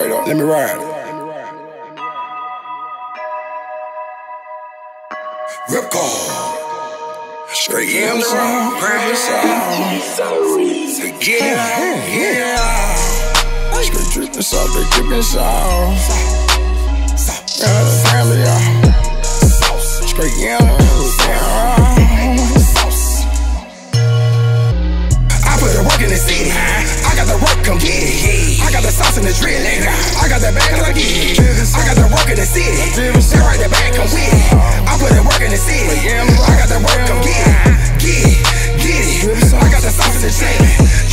Let me ride. Ripcord. Straight in the round, grab it Say, yeah, yeah. Straight drippin' sauce, they drippin' sauce.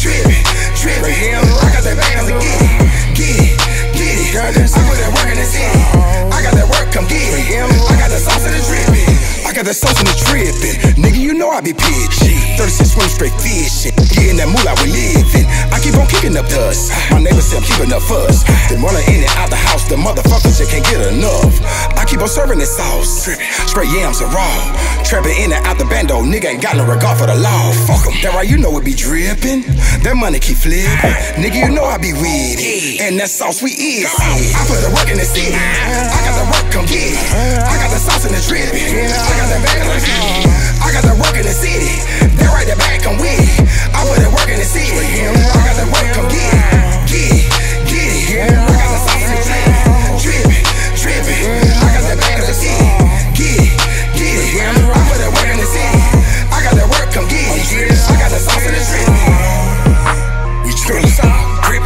Drippin', drippin'. I got the bag, I get it. Get it, get it. I put the work in the city. I got the work, come get it. I got the sauce in the drippin'. I got the sauce in the drippin'. Nigga, you know I be pitchin'. 36 swim straight fishing. Getting that moolah we livin'. I keep on kicking up dust. My neighbors say I'm keeping up fuss. Them running in and out the house, the motherfuckers just can't get enough. I keep on serving this sauce. Straight yams and raw. Trapping in and out the bando, nigga ain't got no regard for the law. Fuck. That right, you know it be drippin'. That money keep flippin'. Nigga, you know I be with it. And that sauce we is. I put the work in the city. I got the work, come get it.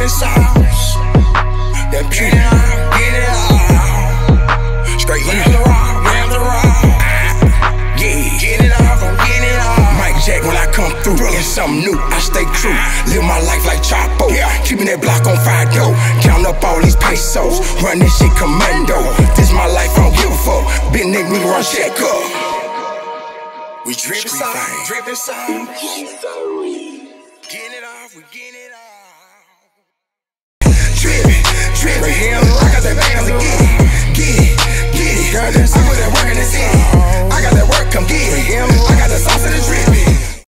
Sauce, drippin' sauce. That pure, get it all. Straight in the rock, round the rock. Yeah, get it off, I'm getting it off. Mike Jack when I come through, in something new, I stay true. Live my life like Chapo, keeping that block on fire dough. Count up all these pesos, run this shit commando. This my life, I don't give a fuck. Big nigga, we run check up. We drippin' sauce, drippin' sauce. working this in. I got that work, come get it. I got the sauce and the drip.